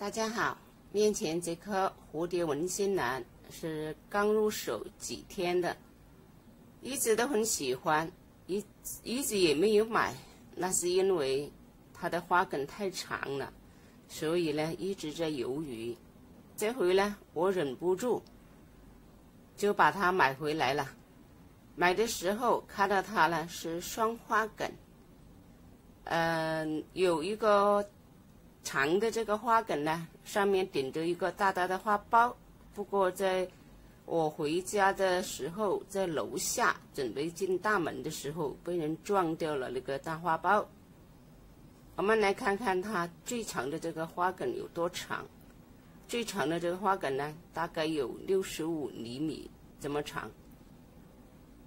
大家好，面前这棵蝴蝶文心兰是刚入手几天的，一直都很喜欢，一一直也没有买，那是因为它的花梗太长了，所以呢一直在犹豫。这回呢，我忍不住，就把它买回来了。买的时候看到它呢是双花梗，嗯，有一个长的这个花梗呢，上面顶着一个大大的花苞。不过在我回家的时候，在楼下准备进大门的时候，被人撞掉了那个大花苞。我们来看看它最长的这个花梗有多长。最长的这个花梗呢，大概有六十五厘米这么长。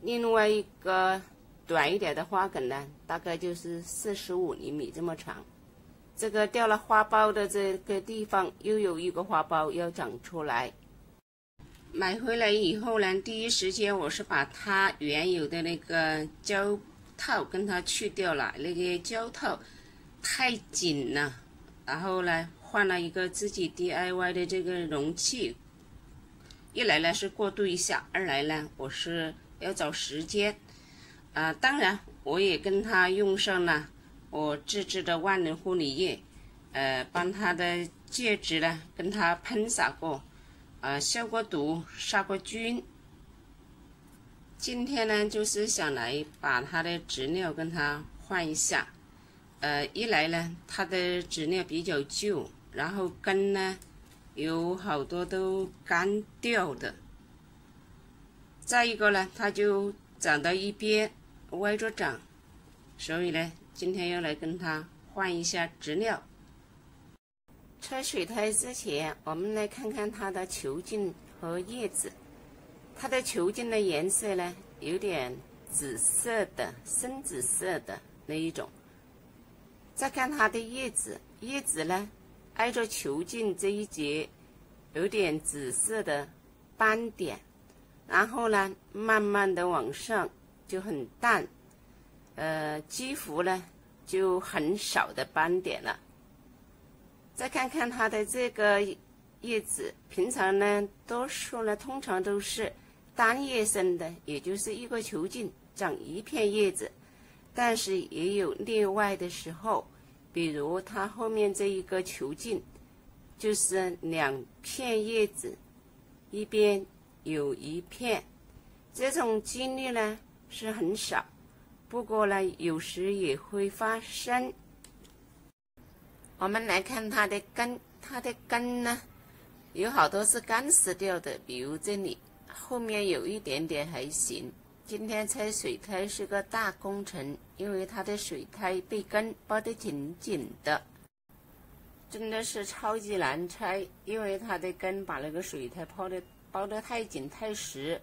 另外一个短一点的花梗呢，大概就是四十五厘米这么长。这个掉了花苞的这个地方，又有一个花苞要长出来。买回来以后呢，第一时间我是把它原有的那个胶套跟它去掉了，那个胶套太紧了，然后呢。换了一个自己 DIY 的这个容器，一来呢是过渡一下，二来呢我是要找时间，啊，当然我也跟他用上了我自制的万能护理液，呃，帮他的介质呢跟他喷洒过，啊，消过毒，杀过菌。今天呢就是想来把它的植料跟他换一下，呃，一来呢它的植料比较旧。然后根呢，有好多都干掉的。再一个呢，它就长到一边歪着长，所以呢，今天要来跟它换一下植料。拆水苔之前，我们来看看它的球茎和叶子。它的球茎的颜色呢，有点紫色的，深紫色的那一种。再看它的叶子，叶子呢。挨着球茎这一节，有点紫色的斑点，然后呢，慢慢的往上就很淡，几乎呢就很少的斑点了。再看看它的这个叶子，平常呢，多数呢通常都是单叶生的，也就是一个球茎长一片叶子，但是也有例外的时候。比如它后面这一个球茎，就是两片叶子，一边有一片，这种几率呢是很少，不过呢有时也会发生。我们来看它的根，它的根呢有好多是干死掉的，比如这里后面有一点点还行。今天拆水苔是个大工程，因为它的水苔被根包得紧紧的，真的是超级难拆。因为它的根把那个水苔包的包得太紧太实，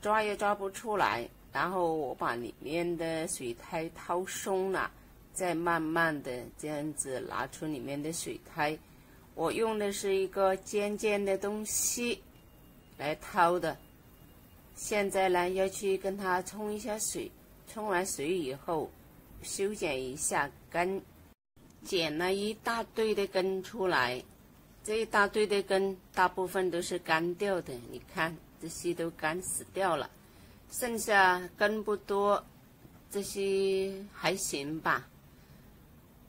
抓也抓不出来。然后我把里面的水苔掏松了，再慢慢的这样子拿出里面的水苔。我用的是一个尖尖的东西来掏的。现在呢，要去跟它冲一下水，冲完水以后，修剪一下根，剪了一大堆的根出来，这一大堆的根大部分都是干掉的，你看这些都干死掉了，剩下根不多，这些还行吧。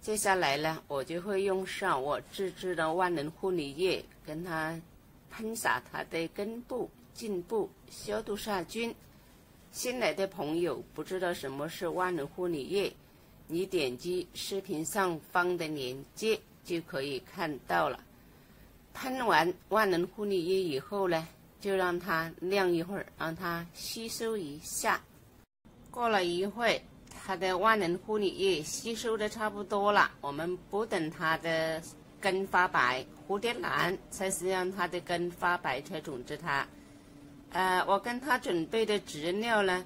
接下来呢，我就会用上我自制的万能护理液，跟它喷洒它的根部。颈部消毒杀菌。新来的朋友不知道什么是万能护理液，你点击视频上方的链接就可以看到了。喷完万能护理液以后呢，就让它晾一会儿，让它吸收一下。过了一会，它的万能护理液吸收的差不多了，我们不等它的根发白，蝴蝶兰才是让它的根发白才种植它。呃，我跟他准备的植料呢，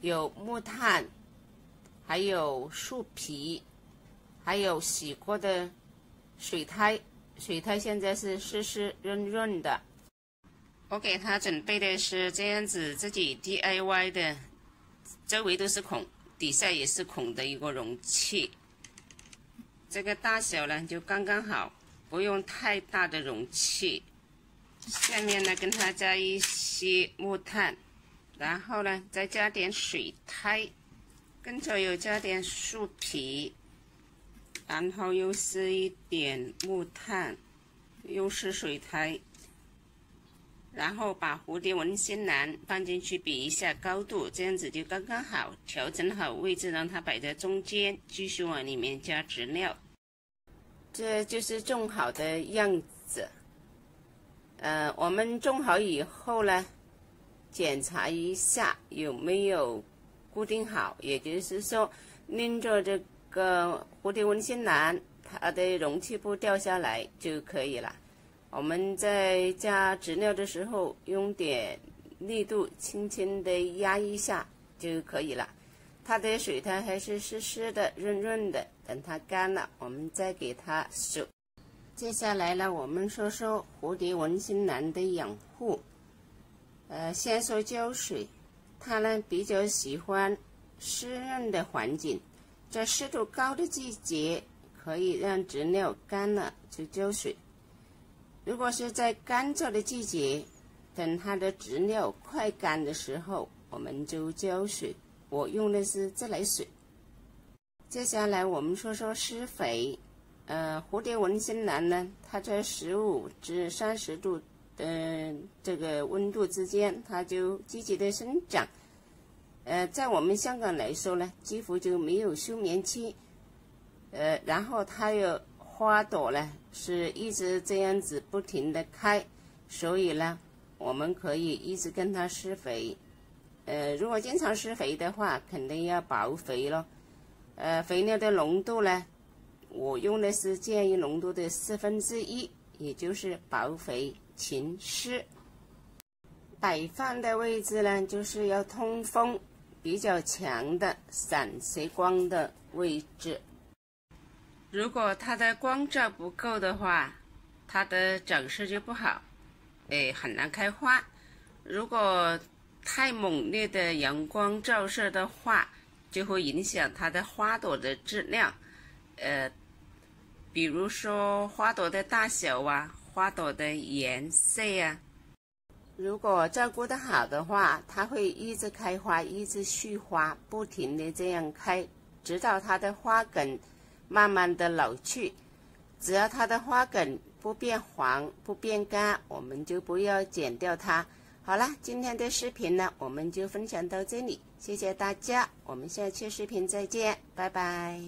有木炭，还有树皮，还有洗过的水苔。水苔现在是湿湿润润的。我给他准备的是这样子自己 DIY 的，周围都是孔，底下也是孔的一个容器。这个大小呢就刚刚好，不用太大的容器。下面呢，跟它加一些木炭，然后呢，再加点水苔，跟着又加点树皮，然后又是一点木炭，又是水苔，然后把蝴蝶纹心兰放进去比一下高度，这样子就刚刚好。调整好位置，让它摆在中间，继续往里面加植料。这就是种好的样子。呃，我们种好以后呢，检查一下有没有固定好，也就是说，拎着这个蝴蝶纹心兰，它的容器不掉下来就可以了。我们在加植料的时候，用点力度，轻轻的压一下就可以了。它的水苔还是湿湿的、润润的，等它干了，我们再给它收。接下来呢，我们说说蝴蝶纹心兰的养护。呃，先说浇水，它呢比较喜欢湿润的环境，在湿度高的季节，可以让植料干了就浇水。如果是在干燥的季节，等它的植料快干的时候，我们就浇水。我用的是自来水。接下来我们说说施肥。呃，蝴蝶纹心兰呢，它在十五至三十度的这个温度之间，它就积极的生长。呃，在我们香港来说呢，几乎就没有休眠期。呃，然后它有花朵呢，是一直这样子不停的开，所以呢，我们可以一直跟它施肥。呃，如果经常施肥的话，肯定要薄肥咯。呃，肥料的浓度呢？我用的是建议浓度的四分之一，也就是薄肥勤施。摆放的位置呢，就是要通风、比较强的、散射光的位置。如果它的光照不够的话，它的长势就不好，哎，很难开花。如果太猛烈的阳光照射的话，就会影响它的花朵的质量，呃。比如说花朵的大小啊，花朵的颜色呀，如果照顾得好的话，它会一直开花，一直续花，不停的这样开，直到它的花梗慢慢的老去。只要它的花梗不变黄、不变干，我们就不要剪掉它。好了，今天的视频呢，我们就分享到这里，谢谢大家，我们下期视频再见，拜拜。